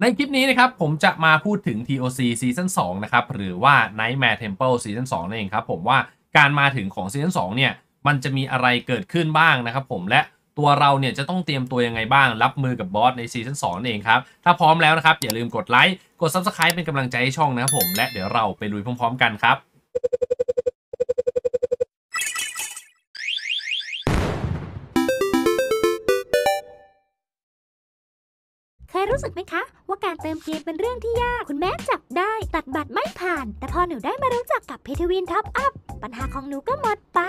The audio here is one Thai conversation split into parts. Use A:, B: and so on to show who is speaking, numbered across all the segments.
A: ในคลิปนี้นะครับผมจะมาพูดถึง TOC ซีซั่น2นะครับหรือว่า Nightmare Temple ซีซั่น2นั่นเองครับผมว่าการมาถึงของซีซั่น2เนี่ยมันจะมีอะไรเกิดขึ้นบ้างนะครับผมและตัวเราเนี่ยจะต้องเตรียมตัวยังไงบ้าง รับมือกับบอสในซีซั่น2นั่นเองครับ ถ้าพร้อมแล้วนะครับ อย่าลืมกดไลค์ กด Subscribe เป็นกำลังใจให้ช่องนะครับผมและเดี๋ยวเราไปลุยพร้อมๆกันครับ
B: ยรู้สึกไหมคะ ว่าการเติมเกมเป็นเรื่องที่ยาก คุณแม่จับได้ตัดบัตรไม่ผ่าน แต่พอหนูได้มารู้จักกับเพทวินท็อปอัพปัญหาของหนูก็หมดไป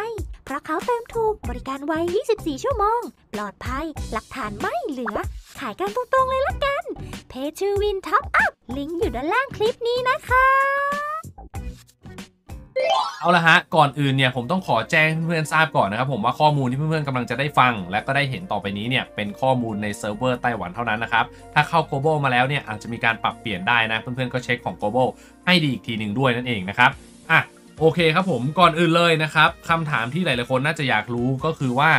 B: เพราะเขาเติมถูกบริการไว 24 ชั่วโมง ปลอดภัย หลักฐานไม่เหลือ ขายกันตรงๆเลยละกันเพทวินท็อปอัพลิงก์อยู่ด้านล่างคลิปนี้นะคะ
A: เอาละฮะ ก่อนอื่นเนี่ยผมต้องขอแจ้งเพื่อนๆทราบก่อนนะครับผมว่าข้อมูลที่เพื่อนๆกำลังจะได้ฟัง และก็ได้เห็นต่อไปนี้เนี่ยเป็นข้อมูลในเซิร์ฟเวอร์ไต้หวันเท่านั้นนะครับ ถ้าเข้า global มาแล้วเนี่ยอาจจะมีการปรับเปลี่ยนได้นะ เพื่อนๆก็เช็คของ global ให้ดีอีกทีหนึ่งด้วยนั่นเองนะครับอะโอเคครับผมก่อนอื่นเลยนะครับคำถามที่หลายๆคนน่าจะอยากรู้ก็คือว่า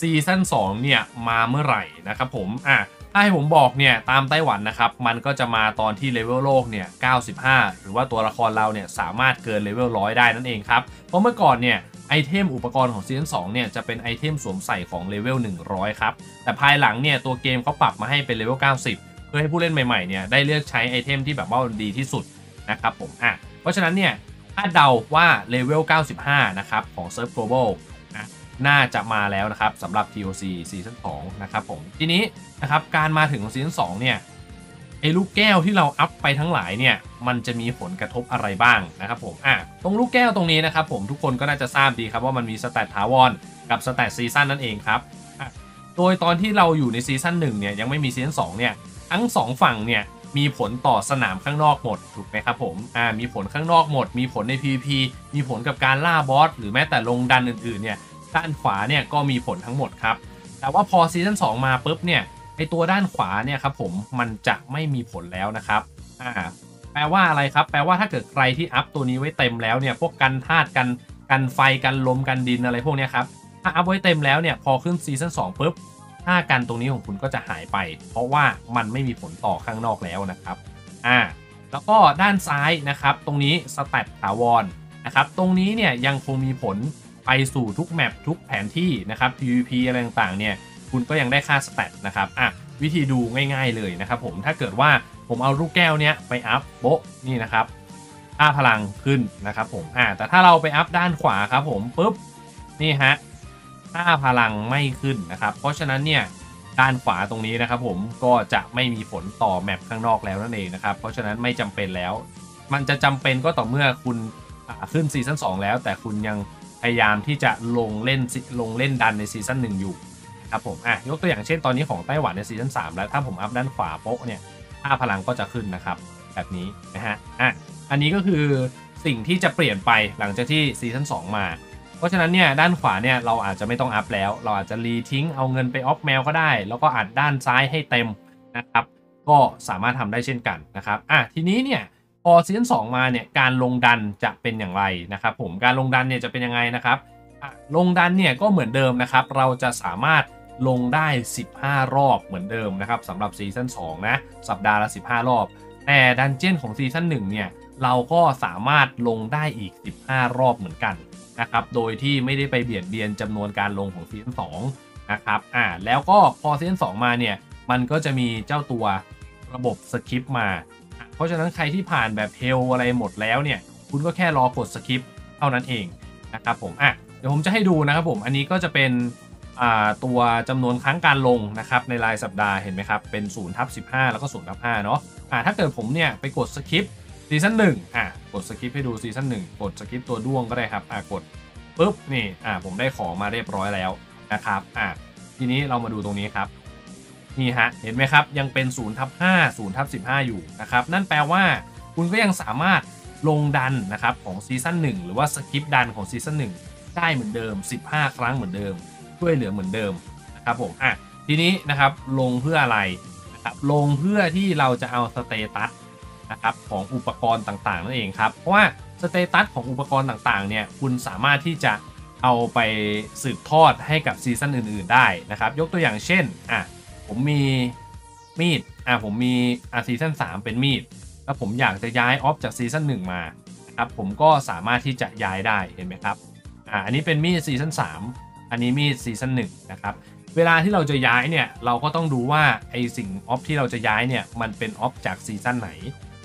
A: ซีซั่น2เนี่ยมาเมื่อไหร่นะครับผมอะ ถ้าให้ผมบอกเนี่ยตามไต้หวันนะครับมันก็จะมาตอนที่เลเวลโลกเนี่ย95 หรือว่าตัวละครเราเนี่ยสามารถเกินเลเวล100ได้นั่นเองครับ เพราะเมื่อก่อนเนี่ยไอเทมอุปกรณ์ของซีซั่น2เนี่ยจะเป็นไอเทมสวมใส่ของเลเวล100 ครับ แต่ภายหลังเนี่ยตัวเกมเขาปรับมาให้เป็นเลเวล90 เพื่อให้ผู้เล่นใหม่ๆเนี่ยได้เลือกใช้ไอเทมที่แบบว่าดีที่สุดนะครับผมอะเพราะฉะนั้นเนี่ยคาดเดาว่าเลเวล95 นะครับของเซิร์ฟ global นะน่าจะมาแล้วนะครับสำหรับ TOC ซีซั่น2นะครับผมทีนี้ นะครับการมาถึงของซีซั่น2เนี่ยไอ้ลูกแก้วที่เราอัพไปทั้งหลายเนี่ยมันจะมีผลกระทบอะไรบ้างนะครับผมอะตรงลูกแก้วตรงนี้นะครับผมทุกคนก็น่าจะทราบดีครับว่ามันมี stat ถาวรกับ stat ซีซั่นนั่นเองครับโดยตอนที่เราอยู่ในซีซั่น1เนี่ยยังไม่มีซีซั่น2เนี่ยทั้ง 2 ฝั่งเนี่ยมีผลต่อสนามข้างนอกหมดถูกไหมครับผมอ่ามีผลข้างนอกหมด มีผลใน PVP มีผลกับการล่าบอสหรือแม้แต่ลงดันอื่นๆเนี่ยด้านขวาเนี่ยก็มีผลทั้งหมดครับแต่ว่าพอซีซั่น2มาปุ๊บเนี่ย ไอตัวด้านขวาเนี่ยครับผมมันจะไม่มีผลแล้วนะครับอ่าแปลว่าอะไรครับ แปลว่าถ้าเกิดใครที่อัพตัวนี้ไว้เต็มแล้วเนี่ยพวกกันธาตุกันกันไฟกันลมกันดินอะไรพวกนี้ครับถ้าอัพไว้เต็มแล้วเนี่ยพอขึ้นซีซั่น2ปุ๊บถ้ากันตรงนี้ของคุณก็จะหายไป เพราะว่ามันไม่มีผลต่อข้างนอกแล้วนะครับอ่าแล้วก็ด้านซ้ายนะครับตรงนี้สแตทถาวรนะครับตรงนี้เนี่ยยังคงมีผลไปสู่ทุก map ทุกแผนที่นะครับ PVP อะไรต่างๆเนี่ย คุณก็ยังได้ค่า stat นะครับอะวิธีดูง่ายๆเลยนะครับผมถ้าเกิดว่าผมเอาลูกแก้วเนี้ยไปอัพโบนี่นะครับค่าพลังขึ้นนะครับผมอ่าแต่ถ้าเราไปอัพด้านขวาครับผมปุ๊บนี่ฮะค่าพลังไม่ขึ้นนะครับ เพราะฉะนั้นเนี่ยด้านขวาตรงนี้นะครับผมก็จะไม่มีผลต่อ map ข้างนอกแล้วนั่นเองนะครับเพราะฉะนั้นไม่จำเป็นแล้ว มันจะจำเป็นก็ต่อเมื่อคุณขึ้นซีซั่น2แล้ว แต่คุณยังพยายามที่จะลงเล่นลงเล่นดันในซีซั่นหนึ่งอยู่ ครับผมอะยกตัวอย่างเช่นตอนนี้ของไต้หวันในซีซั่น3แล้วถ้าผมอัพด้านขวาโป๊ะเนี่ยค่าพลังก็จะขึ้นนะครับ แบบนี้นะฮะอะอันนี้ก็คือสิ่งที่จะเปลี่ยนไปหลังจากที่ซีซั่น2มา เพราะฉะนั้นเนี่ยด้านขวาเนี่ยเราอาจจะไม่ต้องอัพแล้ว เราอาจจะรีทิ้งเอาเงินไปอัพแมวก็ได้ แล้วก็อัพด้านซ้ายให้เต็มนะครับก็สามารถทำได้เช่นกันนะครับอะทีนี้เนี่ยพอซีซั่น2มาเนี่ยการลงดันจะเป็นอย่างไรนะครับผมการลงดันเนี่ยจะเป็นยังไงนะครับอะลงดันเนี่ยก็เหมือนเดิมนะครับ เราจะสามารถ ลงได้ 15 รอบเหมือนเดิมนะครับสำหรับซีซั่น2นะสัปดาห์ละ 15 รอบ แต่ dungeon ของซีซั่น1เนี่ยเราก็สามารถลงได้อีก 15 รอบเหมือนกันนะครับโดยที่ไม่ได้ไปเบียดเบียนจำนวนการลงของซีซั่น2นะครับอ่าแล้วก็พอซีซั่น2มาเนี่ยมันก็จะมีเจ้าตัวระบบ skip มา เพราะฉะนั้นใครที่ผ่านแบบ hell อะไรหมดแล้วเนี่ยคุณก็แค่รอกด skip เท่านั้นเองนะครับผมอะเดี๋ยวผมจะให้ดูนะครับผมอันนี้ก็จะเป็น ตัวจำนวนครั้งการลงนะครับในรายสัปดาห์เห็นไหมครับ เป็น0ทับ15แล้วก็0ทับ5เนาะถ้าเกิดผมเนี่ยไปกด skip ซีซั่นหนึ่งอะกด skip ให้ดูซีซั่นหนึ่งกด skip ตัวด้วงก็ได้ครับอะกดปุ๊บนี่อ่าผมได้ของมาเรียบร้อยแล้วนะครับอะทีนี้เรามาดูตรงนี้ครับนี่ฮะเห็นไหมครับยังเป็น0ทับ5 0ทับ15อยู่นะครับนั่นแปลว่าคุณก็ยังสามารถลงดันนะครับของซีซั่น1หรือว่า skip ดันของซีซั่น1ได้เหมือนเดิม 15 ครั้งเหมือนเดิม ช่วยเหลือเหมือนเดิมนะครับผมอะทีนี้นะครับลงเพื่ออะไรนะครับลงเพื่อที่เราจะเอา status นะครับของอุปกรณ์ต่างๆนั่นเองครับเพราะว่า status ของอุปกรณ์ต่างๆเนี่ยคุณสามารถที่จะเอาไปสืบทอดให้กับซีซั่นอื่นๆได้นะครับ ยกตัวอย่างเช่นอะผมมีมีดอะผมมีอะซีซั่น3เป็นมีด แล้วผมอยากจะย้าย op จากซีซั่น1มาครับผมก็สามารถที่จะย้ายได้เห็นไหมครับอ่าอันนี้เป็นมีดซีซั่น3 อันนี้มีดซีซั่น1นะครับเวลาที่เราจะย้ายเนี่ยเราก็ต้องดูว่าไอสิ่ง op ที่เราจะย้ายเนี่ยมันเป็น op จากซีซั่นไหน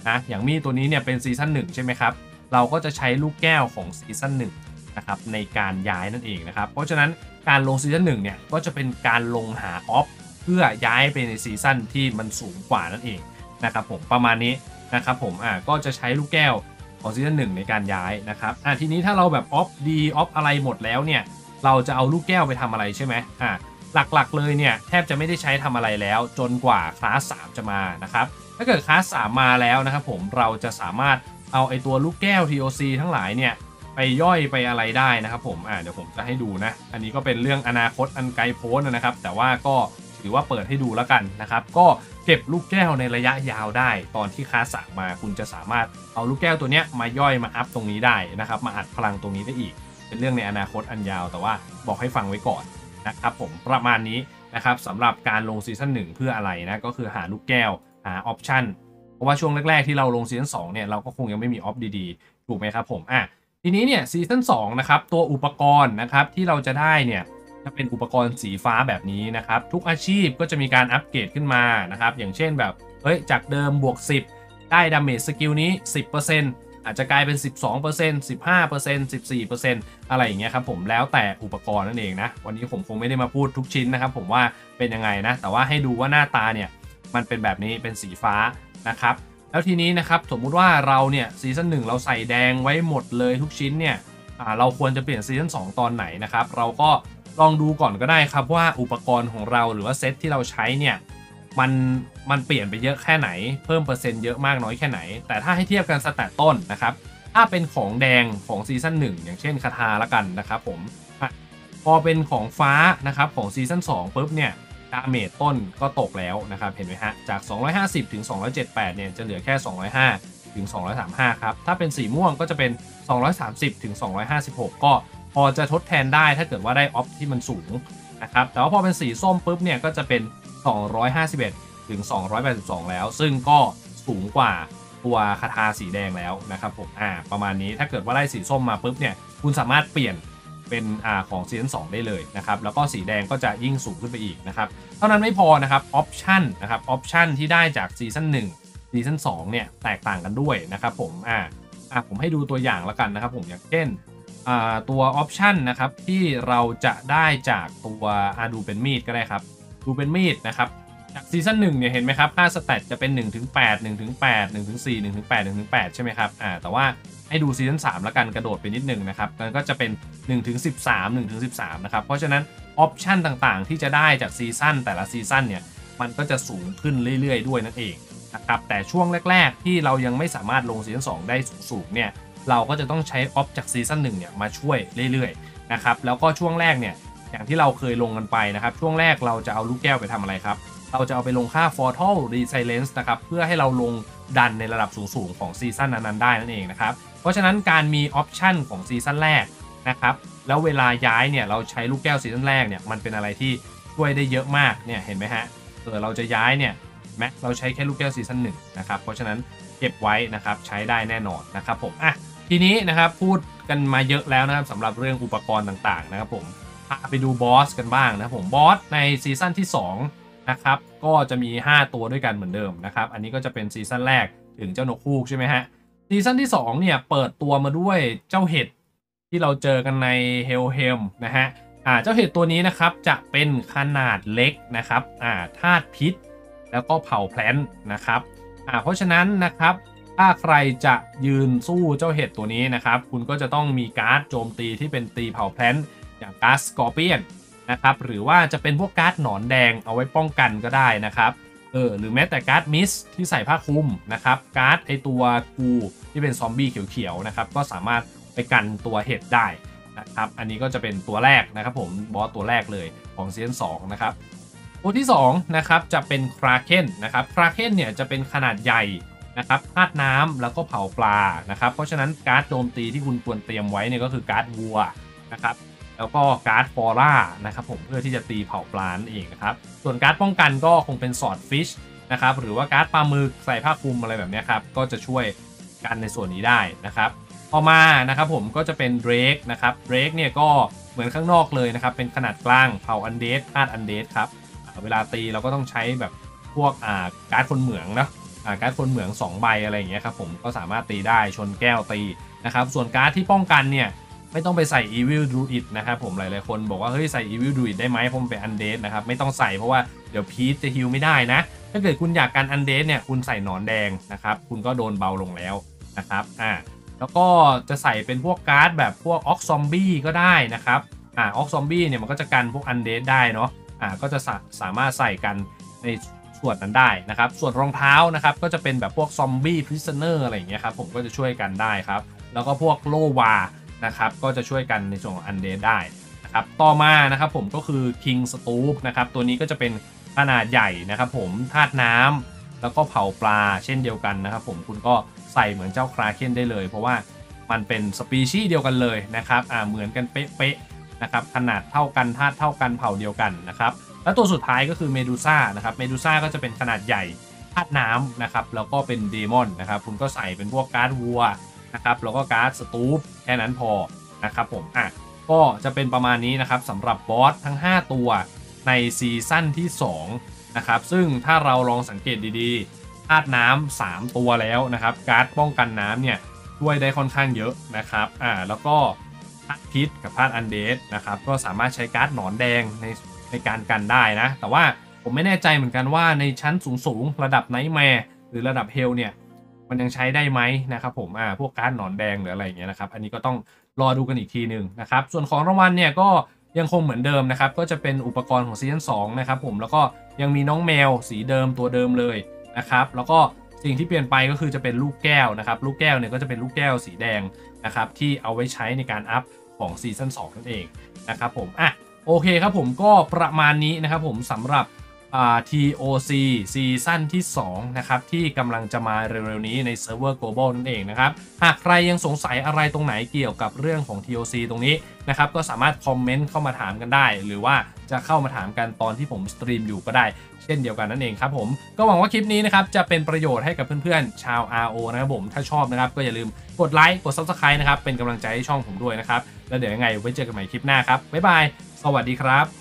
A: นะอย่างมีดตัวนี้เนี่ยเป็นซีซั่น1ใช่ไหมครับเราก็จะใช้ลูกแก้วของซีซั่น1นะครับในการย้ายนั่นเองนะครับเพราะฉะนั้นการลงซีซั่น1เนี่ยก็จะเป็นการลงหา op เพื่อย้ายไปในซีซั่นที่มันสูงกว่านั่นเองนะครับผมประมาณนี้นะครับผมอ่าก็จะใช้ลูกแก้วของซีซั่นหนึ่งในการย้ายนะครับอ่าทีนี้ถ้าเราแบบ op ดี op อะไรหมดแล้วเนี่ย เราจะเอาลูกแก้วไปทำอะไรใช่ไหมอ่าหลักๆเลยเนี่ยแทบจะไม่ได้ใช้ทำอะไรแล้ว จนกว่าคลาส3จะมานะครับถ้าเกิดคลาส3มาแล้วนะครับผมเราจะสามารถเอาไอตัวลูกแก้ว TOC ทั้งหลายเนี่ยไปย่อยไปอะไรได้นะครับผมอ่าเดี๋ยวผมจะให้ดูนะ อันนี้ก็เป็นเรื่องอนาคตอันไกลโพ้นนะครับ แต่ว่าก็ถือว่าเปิดให้ดูแล้วกันนะครับ ก็เก็บลูกแก้วในระยะยาวได้ ตอนที่คลาสามมาคุณจะสามารถเอาลูกแก้วตัวเนี้ยมาย่อยมาอัพตรงนี้ได้นะครับ มาอัพพลังตรงนี้ได้อีก เป็นเรื่องในอนาคตอันยาว แต่ว่าบอกให้ฟังไว้ก่อนนะครับผมประมาณนี้นะครับสำหรับการลงซีซั่น1เพื่ออะไรนะก็คือหาลูกแก้วหา optionเพราะว่าช่วงแรก ๆ ที่เราลงซีซั่น2เนี่ยเราก็คงยังไม่มี op ดีๆถูกไหมครับผมอะทีนี้เนี่ยซีซั่น2นะครับตัวอุปกรณ์นะครับที่เราจะได้เนี่ยจะเป็นอุปกรณ์สีฟ้าแบบนี้นะครับทุกอาชีพก็จะมีการอัปเกรดขึ้นมานะครับอย่างเช่นแบบเฮ้ยจากเดิมบวก 10 ได้ damage skill นี้ 10% อาจจะกลายเป็น 12% 15% 14%อะไรอย่างเงี้ยครับผมแล้วแต่อุปกรณ์นั่นเองนะ วันนี้ผมคงไม่ได้มาพูดทุกชิ้นนะครับผมว่าเป็นยังไงนะ แต่ว่าให้ดูว่าหน้าตาเนี่ยมันเป็นแบบนี้เป็นสีฟ้านะครับแล้วทีนี้นะครับสมมุติว่าเราเนี่ยซีซั่นหนึ่งเราใส่แดงไว้หมดเลยทุกชิ้นเนี่ยเราควรจะเปลี่ยนซีซั่น2ตอนไหนนะครับเราก็ลองดูก่อนก็ได้ครับว่าอุปกรณ์ของเราหรือว่าเซตที่เราใช้เนี่ยมัน มันเปลี่ยนไปเยอะแค่ไหน เพิ่มเปอร์เซ็นต์เยอะมากน้อยแค่ไหน แต่ถ้าให้เทียบกัน stat ต้นนะครับ ถ้าเป็นของแดงของซีซั่น1อย่างเช่น katar ละกันนะครับผม พอเป็นของฟ้านะครับของซีซั่น2ปุ๊บเนี่ย damage ต้นก็ตกแล้วนะครับเห็นไหมฮะจาก 250 ถึง 278 เนี่ยจะเหลือแค่ 205 ถึง 235 ครับ ถ้าเป็นสีม่วงก็จะเป็น 230 ถึง 256 ก็พอจะทดแทนได้ถ้าเกิดว่าได้ op ที่มันสูงนะครับแต่ว่าพอเป็นสีส้มปุ๊บเนี่ยก็จะเป็น 251 ถึง 282 แล้ว ซึ่งก็สูงกว่าตัว katar สีแดงแล้วนะครับผมอ่าประมาณนี้ถ้าเกิดว่าได้สีส้มมาปุ๊บเนี่ยคุณสามารถเปลี่ยนเป็นอ่าของซีซั่น2ได้เลยนะครับแล้วก็สีแดงก็จะยิ่งสูงขึ้นไปอีกนะครับเท่านั้นไม่พอนะครับออปชั่นนะครับออปชั่นที่ได้จากซีซั่น1ซีซั่น2เนี่ยแตกต่างกันด้วยนะครับผมอ่าอ่าผมให้ดูตัวอย่างล้วกันนะครับผมอย่างเช่นตัวออปชันนะครับที่เราจะได้จากตัวอาดูเป็นมีดก็ได้ครับดูเป็นมีดนะครับ จากซีซั่นหนึ่งเนี่ยเห็นไหมครับค่า stat จะเป็น1ถึง8 1ถึง8 1ถึง4 1ถึง8 1ถึง8ใช่ไหมครับอ่าแต่ว่าให้ดูซีซั่น3แล้วกันกระโดดไปนิดนึงนะครับมันก็จะเป็น1ถึง13 1ถึง13นะครับเพราะฉะนั้นออปชันต่างๆ ที่จะได้จากซีซั่นแต่ละซีซั่นเนี่ยมันก็จะสูงขึ้นเรื่อย ๆ ด้วยนั่นเองนะครับแต่ช่วงแรก ๆ ที่เรายังไม่สามารถลงซีซั่น2ได้สูงๆเนี่ยเราก็จะต้องใช้ออปจากซีซั่นหนึ่งเนี่ยมาช่วยเรื่อยๆนะครับแล้วก็ช่วงแรกเนี่ย อย่างที่เราเคยลงกันไปนะครับ ช่วงแรกเราจะเอาลูกแก้วไปทำอะไรครับ เราจะเอาไปลงค่า Portal Resilience นะครับ เพื่อให้เราลงดันในระดับสูงๆของซีซั่นนั้นๆได้นั่นเองนะครับ เพราะฉะนั้นการมีออปชันของซีซั่นแรกนะครับ แล้วเวลาย้ายเนี่ยเราใช้ลูกแก้วซีซั่นแรกเนี่ยมันเป็นอะไรที่ช่วยได้เยอะมากเนี่ยเห็นไหมฮะเออเราจะย้ายเนี่ยแม้เราใช้แค่ลูกแก้วซีซั่นหนึ่งนะครับ เพราะฉะนั้นเก็บไว้นะครับใช้ได้แน่นอนนะครับผมอะทีนี้นะครับพูดกันมาเยอะแล้วนะครับสำหรับเรื่องอุปกรณ์ต่างๆนะครับผม พาไปดูบอสกันบ้างนะผมบอสในซีซั่นที่2นะครับก็จะมี 5 ตัวด้วยกันเหมือนเดิมนะครับอันนี้ก็จะเป็นซีซั่นแรกถึงเจ้านกคูกใช่ไหมฮะซีซั่นที่2เนี่ยเปิดตัวมาด้วยเจ้าเห็ดที่เราเจอกันใน Helheim นะฮะอ่าเจ้าเห็ดตัวนี้นะครับจะเป็นขนาดเล็กนะครับอ่าธาตุพิษ แล้วก็เผ่า Plant นะครับอ่าเพราะฉะนั้นนะครับถ้าใครจะยืนสู้เจ้าเห็ดตัวนี้นะครับ คุณก็จะต้องมีการ์ดโจมตีที่เป็นตีเผ่า Plant อย่างการ์ด Scorpion นะครับหรือว่าจะเป็นพวกการ์ดหนอนแดงเอาไว้ป้องกันก็ได้นะครับเออหรือแม้แต่การ์ด Myst ที่ใส่ผ้าคลุมนะครับก๊าร์ดไอตัวกูที่เป็นซอมบี้เขียวๆนะครับก็สามารถไปกันตัวเห็ดได้นะครับอันนี้ก็จะเป็นตัวแรกนะครับผมบอสตัวแรกเลยของซีซั่น2นะครับตัวที่2นะครับจะเป็น Kraken นะครับ Kraken เนี่ยจะเป็นขนาดใหญ่นะครับธาตุน้ำแล้วก็เผ่าปลานะครับเพราะฉะนั้นการ์ดโจมตีที่คุณควรเตรียมไว้เนี่ยก็คือการ์ดวัวนะครับ แล้วก็การ์ด Flora นะครับผมเพื่อที่จะตีเผ่าปลานั่นเองนะครับ ส่วนการ์ดป้องกันก็คงเป็น Swordfish นะครับหรือว่าการ์ดปลาหมึกใส่ผ้าคลุมอะไรแบบนี้ครับก็จะช่วยกันในส่วนนี้ได้นะครับต่อมานะครับผมก็จะเป็น Drake นะครับ Drake เนี่ยก็เหมือนข้างนอกเลยนะครับเป็นขนาดกลางเผ่า Undead ธาตุ Undead ครับเวลาตีเราก็ต้องใช้แบบพวกอ่าการ์ดคนเหมืองนะอ่าการ์ดคนเหมือง 2 ใบอะไรอย่างเงี้ยครับผมก็สามารถตีได้ชนแก้วตีนะครับส่วนการ์ดที่ป้องกันเนี่ย ไม่ต้องไปใส่ Evil Druid นะครับผมหลายๆคนบอกว่าเฮ้ยใส่ Evil Druid ได้ไหมเพราะมันเป็น Undead นะครับไม่ต้องใส่เพราะว่าเดี๋ยว Priest จะ heal ไม่ได้นะ ถ้าเกิดคุณอยากกัน Undead เนี่ยคุณใส่หนอนแดงนะครับคุณก็โดนเบาลงแล้วนะครับอ่าแล้วก็จะใส่เป็นพวกการ์ดแบบพวก Ox Zombie ก็ได้นะครับอ่า Ox Zombie เนี่ยมันก็จะกันพวก Undead ได้เนาะอ่าก็จะสาสามารถใส่กันในส่วนนั้นได้นะครับ ส่วนรองเท้านะครับก็จะเป็นแบบพวก Zombie Prisoner อะไรอย่างเงี้ยครับผมก็จะช่วยกันได้ครับ แล้วก็พวกโลวา นะครับก็จะช่วยกันในส่วนของ Undead ได้นะครับต่อมานะครับผมก็คือ King s t o o p นะครับตัวนี้ก็จะเป็นขนาดใหญ่นะครับผมธาตุน้ำแล้วก็เผาปลาเช่นเดียวกันนะครับผมคุณก็ใส่เหมือนเจ้าคราเคนได้เลย เพราะว่ามันเป็นสปีชีส์เดียวกันเลยนะครับอ่าเหมือนกันเป๊ะๆนะครับขนาดเท่ากันธาตุเท่ากันเผาเดียวกันนะครับแล้วตัวสุดท้ายก็คือเมดูซ่านะครับเมดูซ่าก็จะเป็นขนาดใหญ่ธาตุน้ำนะครับแล้วก็เป็น Demon นะครับคุณก็ใส่เป็นพวกการ์ดวัว นะครับแล้วก็การ์ด Strouf แค่นั้นพอนะครับผมอะก็จะเป็นประมาณนี้นะครับสำหรับบอสทั้ง 5 ตัวในซีซั่นที่2นะครับซึ่งถ้าเราลองสังเกตดีๆธาตุน้ำ3ตัวแล้วนะครับการ์ดป้องกันน้ำเนี่ยช่วยได้ค่อนข้างเยอะนะครับอ่าแล้วก็ธาตุพิษกับธาตุ Undead นะครับก็สามารถใช้การ์ดหนอนแดงในในการกันได้นะ แต่ว่าผมไม่แน่ใจเหมือนกันว่าในชั้นสูงๆ ระดับ Nightmare หรือระดับ Hell เนี่ย มันยังใช้ได้ไหมนะครับผมอ่าพวกการ์ดหนอนแดงหรืออะไรอย่างเงี้ยนะครับ อันนี้ก็ต้องรอดูกันอีกทีหนึ่งนะครับ ส่วนของรางวัลเนี่ยก็ยังคงเหมือนเดิมนะครับ ก็จะเป็นอุปกรณ์ของซีซั่น2นะครับผมแล้วก็ยังมีน้องแมวสีเดิมตัวเดิมเลยนะครับ แล้วก็สิ่งที่เปลี่ยนไปก็คือจะเป็นลูกแก้วนะครับ ลูกแก้วเนี่ยก็จะเป็นลูกแก้วสีแดงนะครับที่เอาไว้ใช้ในการอัพของซีซั่น2นั่นเองนะครับผมอะโอเคครับผมก็ประมาณนี้นะครับผมสำหรับ TOC ซีซั่นที่ 2 นะครับ ที่กำลังจะมาเร็วๆนี้ในเซิร์ฟเวอร์ global นั่นเองนะครับ หากใครยังสงสัยอะไรตรงไหนเกี่ยวกับเรื่องของ TOC ตรงนี้นะครับ ก็สามารถคอมเมนต์เข้ามาถามกันได้ หรือว่าจะเข้ามาถามกันตอนที่ผม stream อยู่ก็ได้ เช่นเดียวกันนั่นเองครับผม ก็หวังว่าคลิปนี้นะครับ จะเป็นประโยชน์ให้กับเพื่อนๆ ชาว RO นะครับผม ถ้าชอบนะครับ ก็อย่าลืมกดไลค์กด Subscribe นะครับเป็นกำลังใจให้ช่องผมด้วยนะครับแล้วเดี๋ยวยังไงไว้เจอกันใหม่คลิปหน้าครับบ๊ายบายสวัสดีครับ